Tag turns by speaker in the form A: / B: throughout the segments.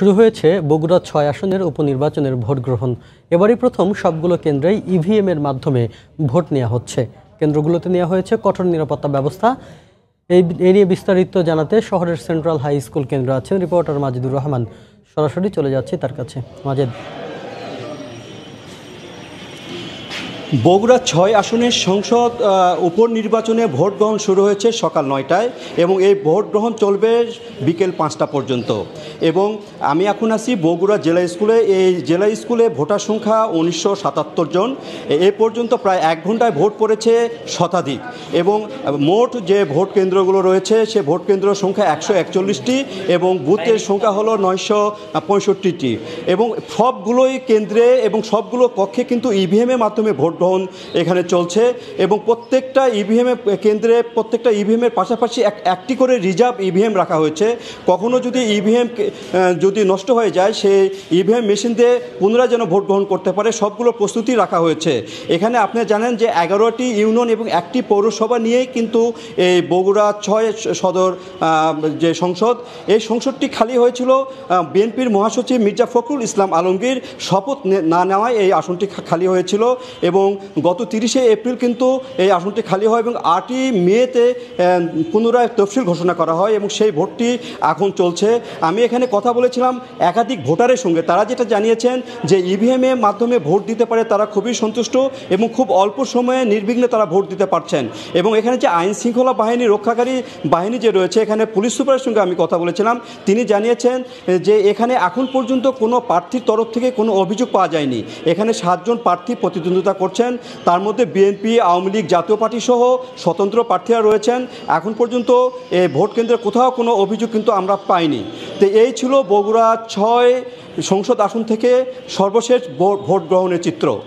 A: শুরু হয়েছে বগুড়া ছয় আসনের উপনির্বাচনের ভোট গ্রহণ। এবারই প্রথম সবগুলো কেন্দ্রেই ইভিএম এর মাধ্যমে ভোট নেওয়া হচ্ছে। কেন্দ্রগুলোতে নেওয়া হয়েছে কঠোর নিরাপত্তা ব্যবস্থা। এই, এ নিয়ে বিস্তারিত জানাতে শহরের সেন্ট্রাল হাই স্কুল কেন্দ্র আছেন রিপোর্টার মাজিদুর রহমান। সরাসরি চলে যাচ্ছে তার কাছে। মাজেদ।
B: বগুড়া ছয় আসনের সংসদ উপনির্বাচনে ভোট গ্রহণ শুরু হয়েছে সকাল নয়টায় এবং এই ভোট গ্রহণ চলবে বিকেল পাঁচটা পর্যন্ত। এবং আমি এখন আছি বগুড়া জেলা স্কুলে। এই জেলা স্কুলে ভোটার সংখ্যা উনিশশো সাতাত্তর জন। এ- পর্যন্ত প্রায় এক ঘন্টায় ভোট পড়েছে শতাধিক। এবং মোট যে ভোট কেন্দ্রগুলো রয়েছে, সে ভোট কেন্দ্রের সংখ্যা একশো একচল্লিশটি এবং বুথের সংখ্যা হলো নয়শো পঁয়ষট্টিটি। এবং সবগুলোই কেন্দ্রে এবং সবগুলো কক্ষে কিন্তু ইভিএমের মাধ্যমে ভোট গ্রহণ এখানে চলছে এবং প্রত্যেকটা ইভিএমে কেন্দ্রে প্রত্যেকটা ইভিএমের পাশাপাশি এক, একটি করে রিজার্ভ ইভিএম রাখা হয়েছে। কখনো যদি ইভিএম যদি নষ্ট হয়ে যায়, সেই ইভিএম মেশিন দিয়ে পুনরায় যেন ভোট গ্রহণ করতে পারে, সবগুলো প্রস্তুতি রাখা হয়েছে। এখানে আপনি জানেন যে এগারোটি ইউনিয়ন এবং একটি পৌরসভা নিয়েই কিন্তু এই বগুড়া ছয় সদর যে সংসদ, এই সংসদটি খালি হয়েছিল বিএনপির মহাসচিব মির্জা ফখরুল ইসলাম আলমগীর শপথ নে- নেওয়ায় এই আসনটি খালি হয়েছিল এবং গত তিরিশে এপ্রিল কিন্তু এই আসনটি খালি হয় এবং আটই মেতে পুনরায় তফসিল ঘোষণা করা হয় এবং সেই ভোটটি এখন চলছে। আমি এখানে কথা বলেছিলাম একাধিক ভোটারের সঙ্গে। তারা যেটা জানিয়েছেন যে ইভিএমের মাধ্যমে ভোট দিতে পারে তারা খুবই সন্তুষ্ট এবং খুব অল্প সময়ে নির্বিঘ্নে তারা ভোট দিতে পারছেন। এবং এখানে যে আইন শৃঙ্খলা বাহিনী রক্ষাকারী বাহিনী যে রয়েছে, এখানে পুলিশ সুপারের সঙ্গে আমি কথা বলেছিলাম। তিনি জানিয়েছেন যে এখানে এখন পর্যন্ত কোনো প্রার্থীর তরফ থেকে কোনো অভিযোগ পাওয়া যায়নি। এখানে সাতজন প্রার্থী প্রতিদ্বন্দ্বিতা করছেন। তার মধ্যে বিএনপি, আওয়ামী লীগ জাতীয় পার্টি সহ স্বতন্ত্র প্রার্থীরা রয়েছেন। এখন পর্যন্ত এই ভোট কেন্দ্রে কোথাও কোনো অভিযোগ কিন্তু আমরা পাইনি। তো এই ছিল বগুড়া ছয় সংসদ আসন থেকে সর্বশেষ ভোট- গ্রহণের চিত্র।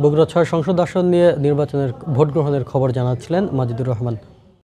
A: বগুড়া ছয় সংসদ আসন নিয়ে নির্বাচনের, ভোট গ্রহণের খবর জানাচ্ছিলেন মাজিদুর রহমান।